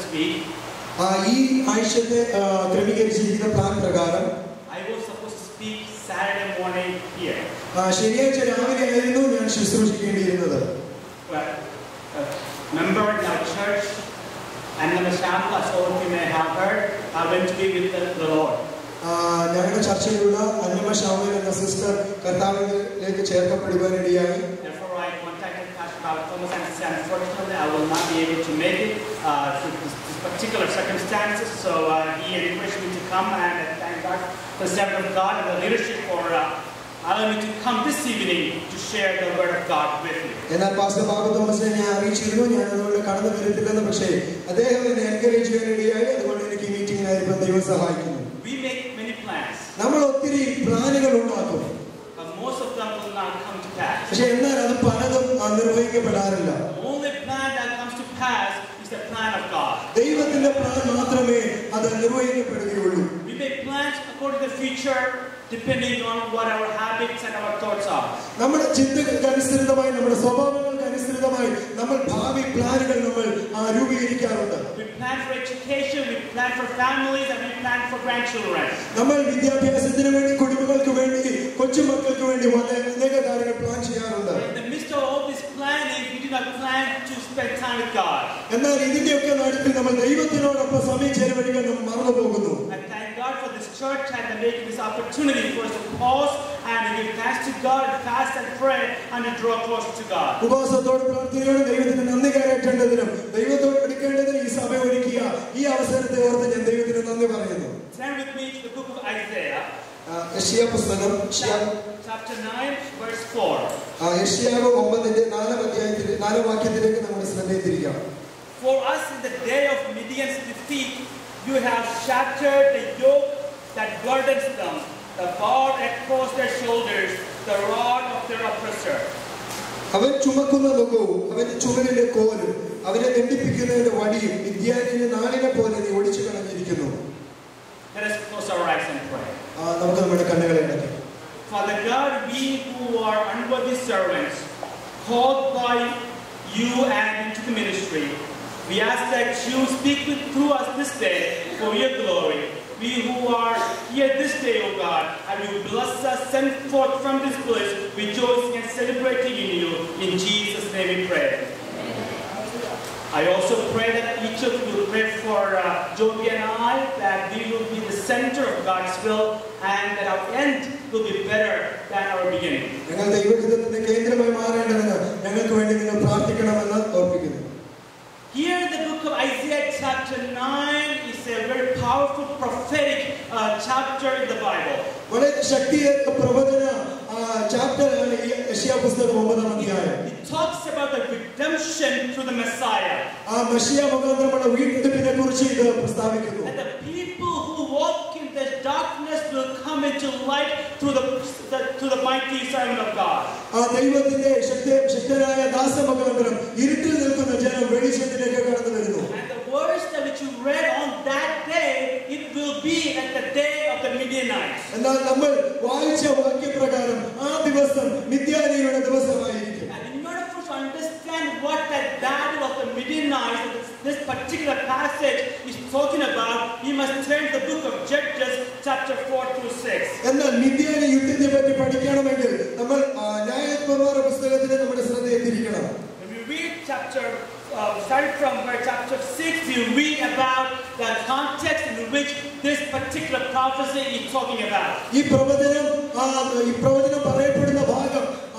scheduled for this week, ആ, ഈ ആഴ്ചത്തെ ആ, ക്രമീകരിച്ചിരിക്കുന്ന പ്ലാൻ പ്രകാരം I was supposed to speak Saturday morning here. ആ, ശനിയാഴ്ച രാവിലെ ആയിരുന്നു ഞാൻ ശുശ്രൂഷിക്കേണ്ടിയിരുന്നത് But a member in our church, and the Shampoo, as all of you may have heard, are going to be with the, the Lord. ആ, ഞങ്ങളുടെ ചർച്ചയിലുള്ള അന്നമ്മ ഷാമൽ എന്ന sister കർത്താവിലേക്ക് ചേർക്കപ്പെടുവാനിടയായി Therefore, I contacted Pastor Robert Thomas and said, unfortunately, I will not be able to make it uh, through this, this particular circumstances. So uh, he encouraged me to come, and I thank God for the servant of God and the leadership for uh, allowing me to come this evening to share the word of God with you. എന്നാൽ pastor Babu തോമസിനെ ഞാൻ അറിയിച്ചിരുന്നു ഞാൻ അതുകൊണ്ട് കടന്നു വരത്തില്ലെന്ന് പക്ഷേ അദ്ദേഹം എന്നെ എൻകറേജ് ചെയ്യാനിടയായി അതുകൊണ്ട് എനിക്ക് ഈ മീറ്റിംഗിനായിരിക്കും ദൈവം സഹായിക്കുന്നു We make many plans, നമ്മൾ ഒത്തിരി പ്ലാനുകൾ ഉണ്ടാക്കും but most of them will not come to pass. പക്ഷെ എന്നാൽ അത് പലതും ആ, നിർവഹിക്കപ്പെടാറില്ല The only plan that comes to pass is the plan of God. ദൈവത്തിന്റെ പ്ലാൻ മാത്രമേ അത് നിർവഹിക്കപ്പെടുകയുള്ളൂ We make plans according to the future, depending on what our habits and our thoughts are. നമ്മുടെ ചിന്തകൾക്ക് അനുസൃതമായി നമ്മുടെ സ്വഭാവങ്ങൾക്ക് അനുസൃതമായി നമ്മൾ ഭാവി പ്ലാനുകൾ നമ്മൾ ആ, രൂപീകരിക്കാറുണ്ട് We plan for education, we plan for families, and we plan for grandchildren. നമ്മൾ വിദ്യാഭ്യാസത്തിന് വേണ്ടി കുടുംബങ്ങൾക്ക് വേണ്ടി കൊച്ചുമക്കൾക്ക് വേണ്ടി വളരെ അനേക കാര്യങ്ങൾ പ്ലാൻ ചെയ്യാറുണ്ട് planning, we do not plan to spend time with God. എന്നാൽ ഇതിന്റെയൊക്കെ നടുത്തിൽ നമ്മൾ ദൈവത്തിനോടൊപ്പം സമയം ചെലവഴിക്കാൻ നമ്മൾ മറന്നു പോകുന്നു I thank God for this church and the making this opportunity for us to pause and give thanks to God, fast and pray, and to draw closer to God. ഉപവാസത്തോട് പ്രാർത്ഥനയോട് ദൈവത്തിന് നന്ദി കയറ്റേണ്ടതിനും ദൈവത്തോട് എടുക്കേണ്ടതിനും ഈ സഭ ഒരുക്കിയ ഈ അവസരത്തെ ഓർത്ത് ഞാൻ ദൈവത്തിന് നന്ദി പറയുന്നു Turn with me to the book of Isaiah, ആ, യശയ്യാ പുസ്തകം യശയ്യാ- chapter 9, verse 4. ആ, യശയ്യാവ് ഒമ്പതിന്റെ നാലാം അധ്യായത്തിൽ നാലാം വാക്യത്തിലേക്ക് നമ്മുടെ ശ്രദ്ധയെ തിരിക്കാം For us in the day of Midian's defeat, you have shattered the yoke that burdens them, the bar across their shoulders, the rod of their oppressor. അവൻ ചുമക്കുന്ന നുകവും അവന്റെ ചുമലിലെ കോലും അവനെ ദണ്ഡിപ്പിക്കുന്നതിന്റെ വടിയും വിദ്യാലയ നാളിനെ പോലെ നീ ഒടിച്ചു കളഞ്ഞിരിക്കുന്നു Let us close our eyes and pray. ആ, നമുക്ക് നമ്മുടെ കണ്ണുകളെ അടയ്ക്കാം Father God, we who are unworthy servants, called by you and into the ministry, we ask that you speak with, through us this day for your glory. We who are here this day, O God, and you bless us, send forth from this place, rejoicing and celebrating in you. In Jesus' name we pray. I also pray that each of you will pray for uh, Joby and I, that we will be the center of God's will and that our end will be better than our beginning. ഞങ്ങൾ ദൈവഹിതത്തിന്റെ കേന്ദ്രമായി മാറേണ്ടതിന് ഞങ്ങൾക്ക് വേണ്ടി നിങ്ങൾ പ്രാർത്ഥിക്കണമെന്ന് ഓർപ്പിക്കുന്നു Here in the book of Isaiah chapter 9 is a very powerful prophetic uh, chapter in the Bible. വളരെ ശക്തിയേറിയ പ്രവചന ചാപ്റ്ററാണ് ഈ യശയാ പുസ്തകം ഒമ്പതാം അധ്യായം It talks about the redemption through the Messiah. ആ മഷിയ മുഖാന്തരമുള്ള വീണ്ടെടുപ്പിനെ കുറിച്ച് ഇത് പ്രസ്താവിക്കുന്നു That the people who walk in the darkness will come into light through the, the through the mighty servant of God. ആ ദൈവത്തിന്റെ ശക്തി ശക്തനായ ദാസ മുഖാന്തരം ഇരുട്ടിൽ നിൽക്കുന്ന ജനം വെളിച്ചത്തിലേക്ക് കടന്നു വരുന്നു And the words that which you read on that day, it will be at the day of the Midianites. എന്നാൽ നമ്മൾ വായിച്ച വാക്യപ്രകാരം ആ ദിവസം മിഥ്യാനിയുടെ ദിവസമായിരിക്കും to understand what that battle of the Midianites, this, this particular passage is talking about, we must turn to the book of Judges, chapter 4 through 6. എന്നാൽ മിഥ്യാനി യുദ്ധത്തെ പറ്റി പഠിക്കണമെങ്കിൽ നമ്മൾ ആ, ന്യായാധിപന്മാരുടെ പുസ്തകത്തിന് നമ്മുടെ ശ്രദ്ധയെ തിരിക്കണം When we read chapter, uh, starting from verse chapter 6, we read about the context in which this particular prophecy is talking about. ഈ പ്രവചനം ആ, ഈ പ്രവചനം പറയപ്പെടുന്ന ഭാഗം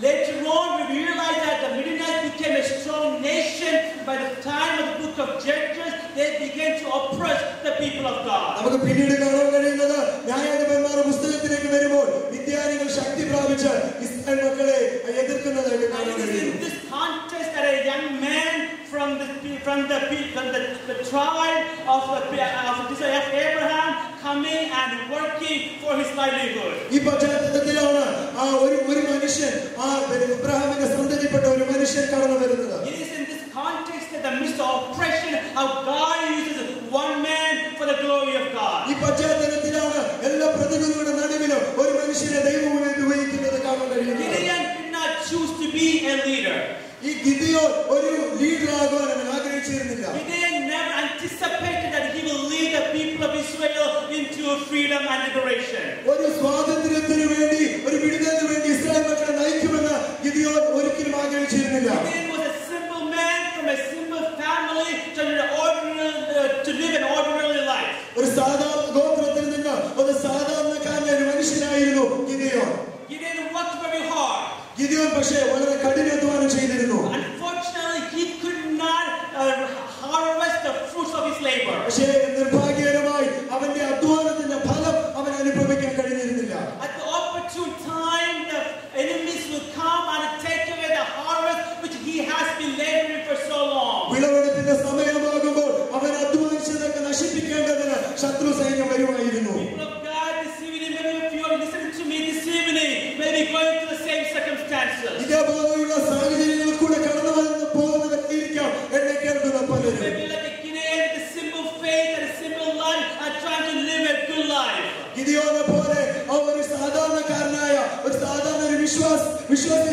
Later on, we realize that the Midianites became a strong nation. By the time of the book of Judges, they began to oppress the people of God. this context that a young man from the from the from the, the tribe of the of, of all.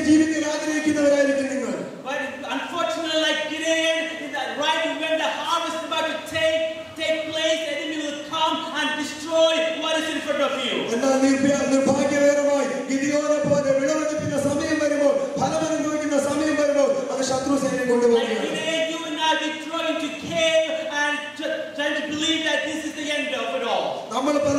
ജീവിക്കാൻ ആഗ്രഹിക്കുന്നവരായിരിക്കും നിങ്ങൾ. Unfortunately, like Gideon, right when the harvest is about to take, take place, the enemy will come and destroy what is in front of you. എന്നാൽ നിർഭാഗ്യകരമായി ഗിദിയോനെ പോലെ വിളവെടുപ്പിന്റെ സമയം വരുമ്പോൾ ഫലം അനുഭവിക്കുന്ന സമയം വരുമ്പോൾ അത് ശത്രു സൈന്യം കൊണ്ടുപോകുകയാണ് നമ്മൾ പല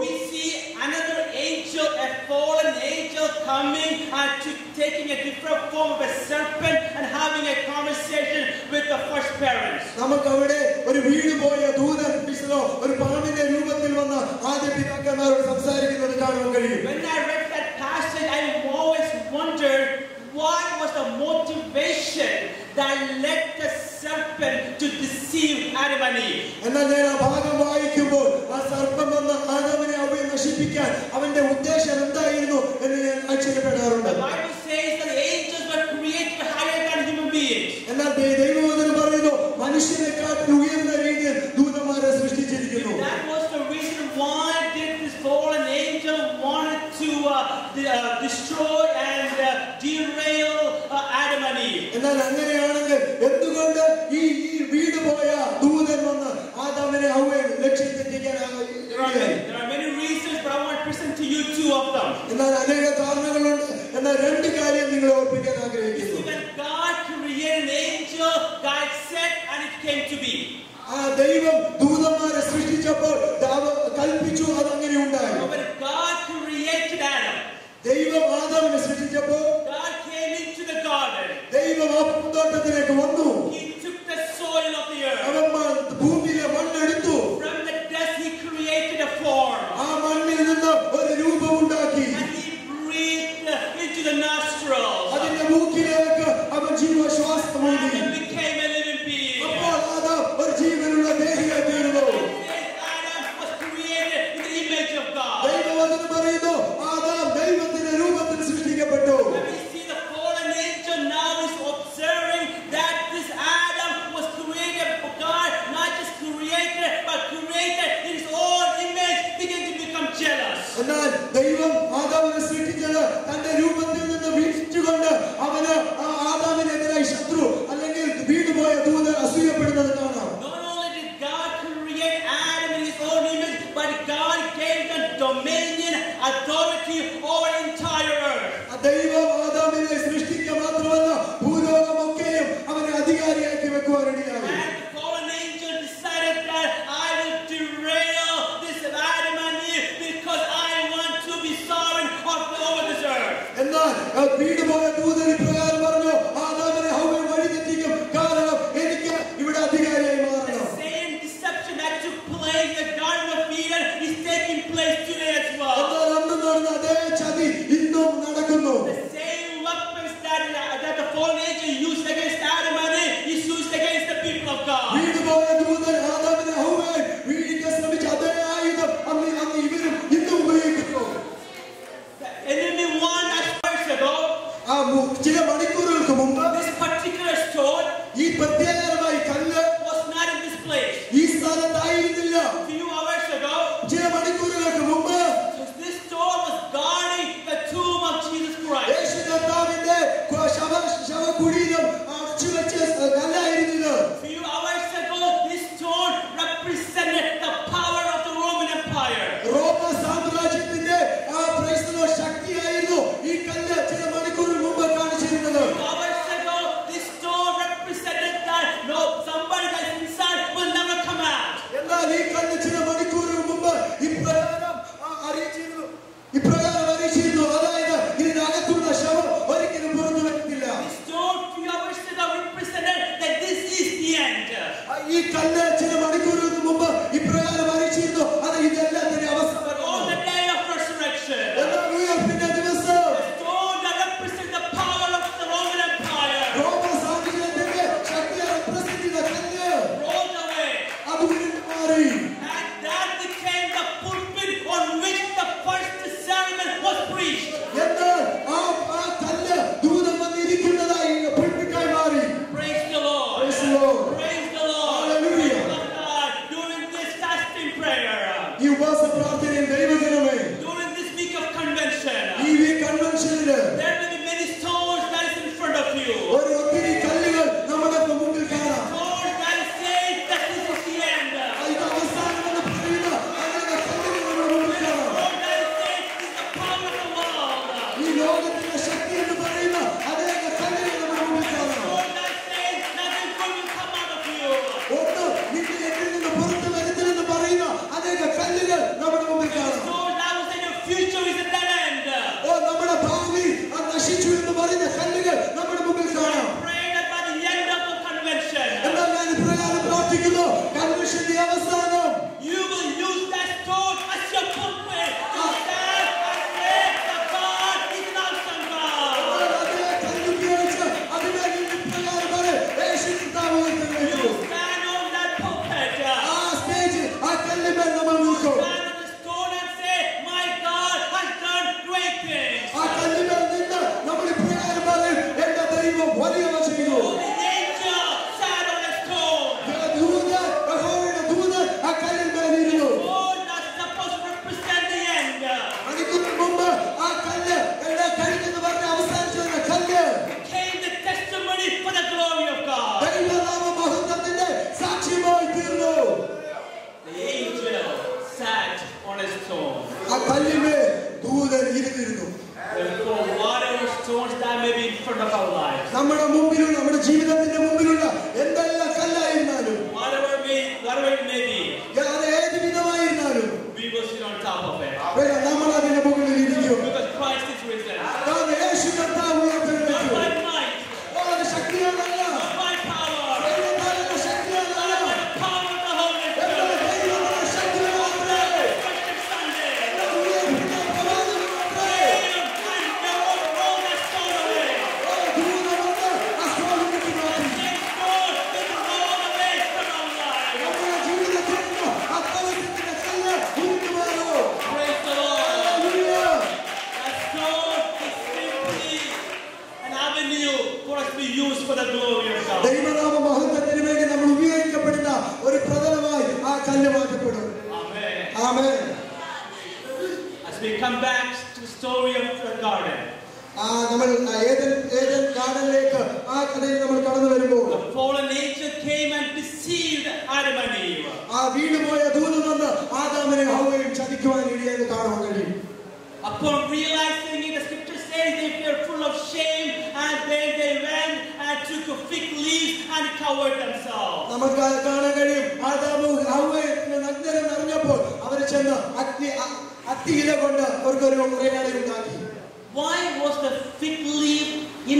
we see another angel a fallen angel coming and to taking a different form of a serpent and having a conversation with the first parents. when i read that passage i always wondered what was the motivation that led to deceive Adam and Eve. Enna nera bhagam vaikumbo. The Bible says that angels were created higher than human beings. Enna. That was the reason why did this fallen angel wanted to uh, uh, destroy and uh, derail Adam and Eve he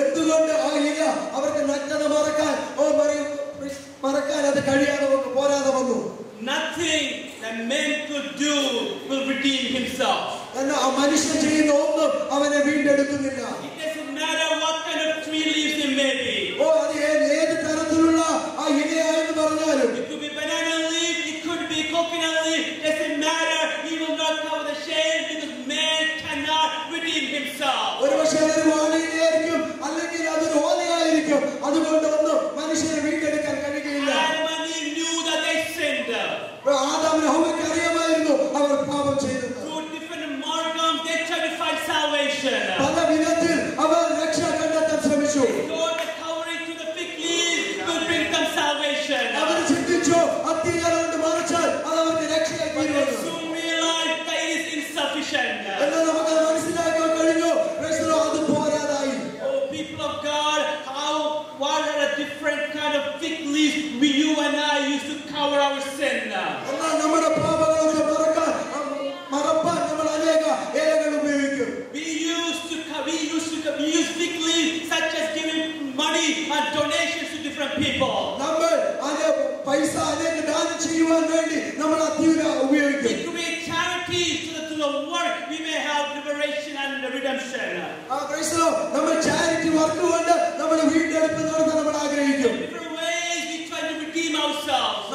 എന്തുകൊണ്ട് ആകില്ല അവർക്ക് നഗ്നത മറക്കാൻ. ഓ മറിയും മറക്കാൻ അത് കഴിയാതെ പോരാതെ വന്നു. Nothing that man could do will redeem himself. it doesn't matter what kind of tree leaves him maybe it could be banana leaf it could be coconut leaf doesn't matter. He will not cover the shame because man cannot redeem himself. ourselves.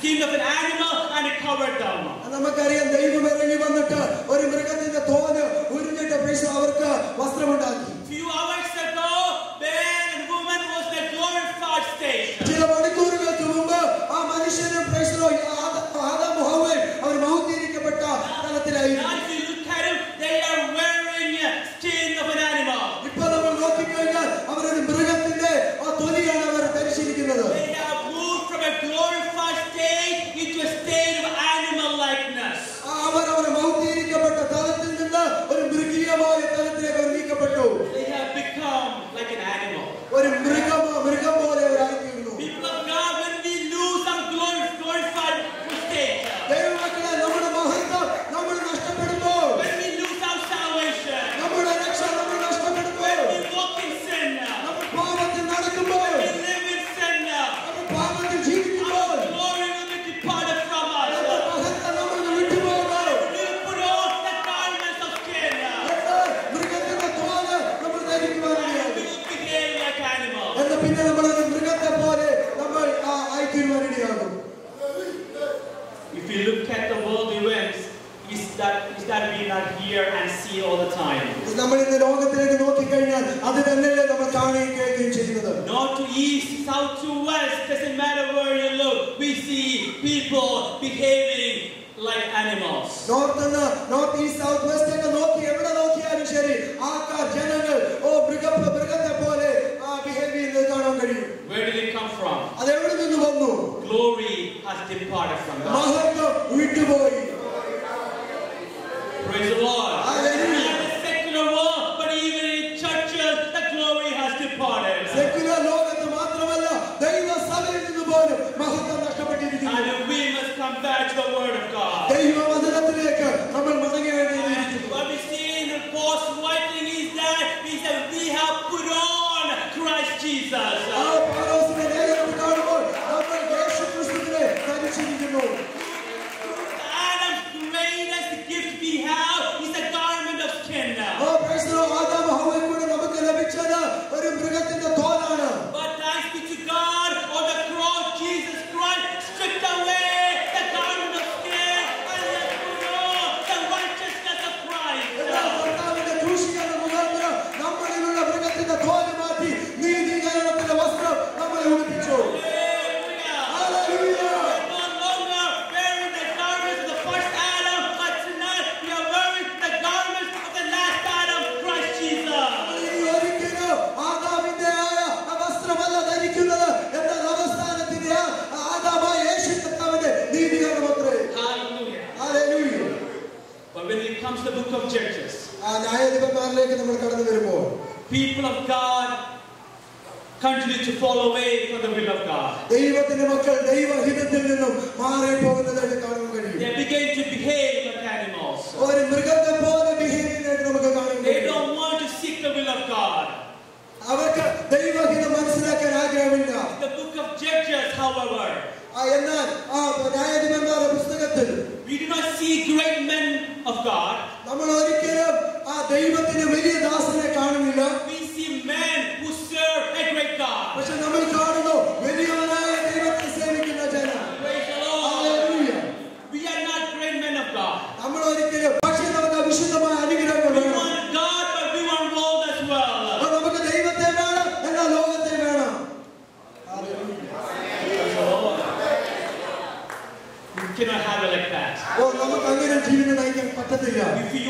the king of an Amen. of Judges. And I നമ്മൾ കടന്നു വരുമ്പോൾ people of God continue to fall away from the will of God. They begin to behave like animals. They don't want to seek the will of God. The book of Judges, however, we do not see great men of God. നമ്മൾ ഒരിക്കലും ആ ദൈവത്തിന്റെ വലിയ ദാസനെ കാണുന്നില്ല പക്ഷെ നമ്മൾ കാണുന്നു വലിയവനായ ദൈവത്തെ സേവിക്കുന്ന ജനം നമ്മൾ ഒരിക്കലും പക്ഷെ നമുക്ക് വിശുദ്ധമായ അനുഗ്രഹങ്ങൾ നമുക്ക് ദൈവത്തെ വേണം എല്ലാ ലോകത്തെ വേണം ഓ നമുക്ക് അങ്ങനെ ജീവിതം നയിക്കാൻ പറ്റത്തില്ല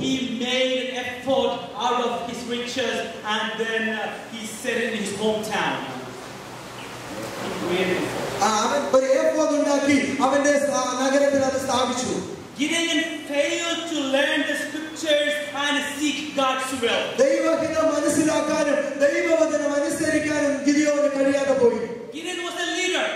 He made an effort out of his riches and then uh, he set in his hometown. അവൻ ഒരു എഫോർട്ട് ഉണ്ടാക്കി അവന്റെ നഗരത്തിൽ അത് സ്ഥാപിച്ചു Gideon failed to learn the scriptures and seek God's will. ദൈവഹിതം മനസ്സിലാക്കാനും ദൈവവചനം അനുസരിക്കാനും ഗിദിയോന് Gideon was a leader.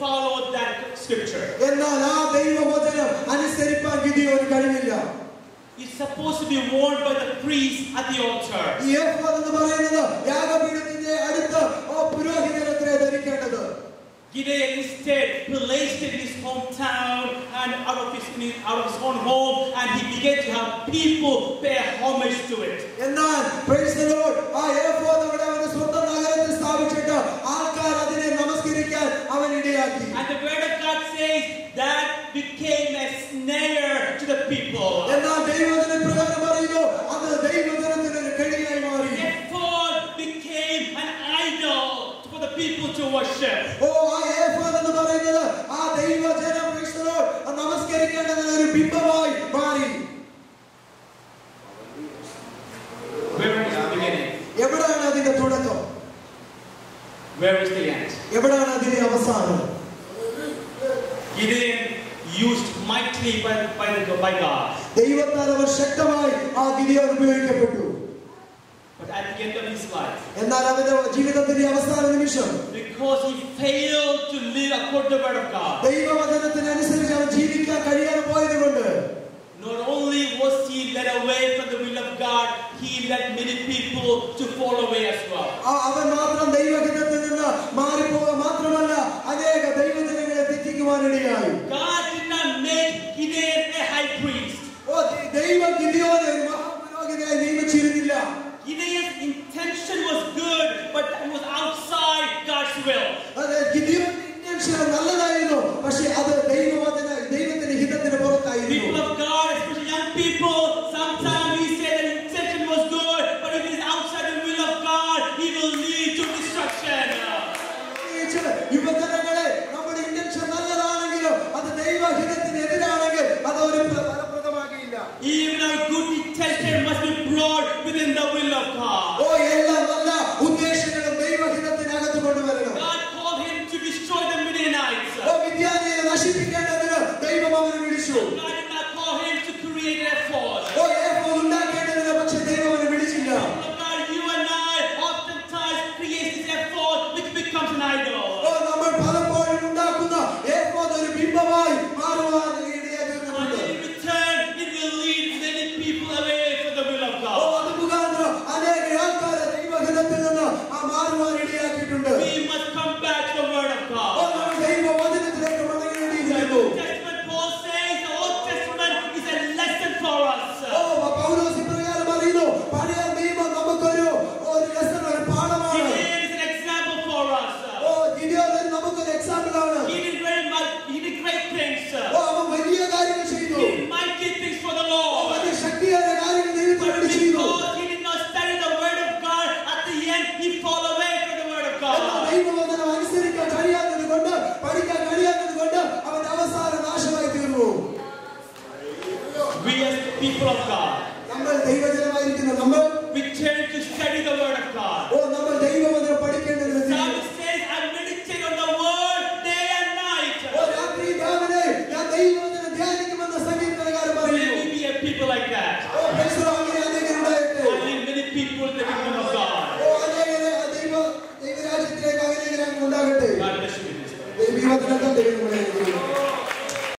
follow that scripture. എന്നാൽ ആ ദൈവവചനം അനുസരിപ്പാൻ ഗിദിയോന് കഴിവില്ല It's supposed to be worn by the priest at the altar. ഈ ഏഫോദ് എന്ന് പറയുന്നത് യാഗപീഠത്തിന്റെ അടുത്ത് ഓ പുരോഹിതനത്തിനെ ധരിക്കേണ്ടത് Gideon instead placed it in his hometown and out of his, in his- out of his own home, and he began to have people pay homage to it. എന്നാൽ praise the Lord, ആ ഏഫോദ് അവിടെ അവന്റെ സ്വന്തം നഗരത്തിൽ സ്ഥാപിച്ചിട്ട് ആൾക്കാർ അതിനെ നമസ്കരിക്കാൻ അവൻ ഇടയാക്കി And the word of God says that became a snare to the people. എന്നാൽ ദൈവത്തിന് പ്രകാരം പറയുന്നു അത് ദൈവജനത്തിന് ഒരു കെണിയായി മാറി Therefore became an idol for the people to worship. ഓ ആ ഏഫോദ് എന്ന് പറയുന്നത് ആ ദൈവജനം praise the Lord, നമസ്കരിക്കേണ്ടതിന് ഒരു ബിംബമായി മാറി Where is the beginning? എവിടെയാണ് അതിന്റെ തുടക്കം Where is the end? എവിടെയാണ് അതിന്റെ അവസാനം Gideon used mightily by, by, the, by God. ദൈവത്താൽ അവർ ശക്തമായി ആ ഗിരിയോൻ ഉപയോഗിക്കപ്പെട്ടു But at the end of his life, എന്നാൽ അവന്റെ ജീവിതത്തിന്റെ അവസാന നിമിഷം because he failed to live according to the word of God, ദൈവവചനത്തിനനുസരിച്ച് അവൻ ജീവിക്കാൻ കഴിയാതെ പോയത് കൊണ്ട് not only was he led away from the will of God, he led many people to fall away as well. ആ- അവൻ മാത്രം ദൈവഹിതത്തിൽ നിന്ന് മാറിപ്പോവുക മാത്രമല്ല അനേക ദൈവജനങ്ങളെ തെറ്റിക്കുവാനിടയായി God did not make Gideon a high priest. ഓ ദൈ- ദൈവം ഗിദിയോനെ ഒരു മഹാപുരോഹിതനായി നിയമിച്ചിരുന്നില്ല Gideon's intention was good, but it was outside God's will. അത് ഗിദിയോന്റെ intention നല്ലതായിരുന്നു പക്ഷെ അത് ദൈവവചന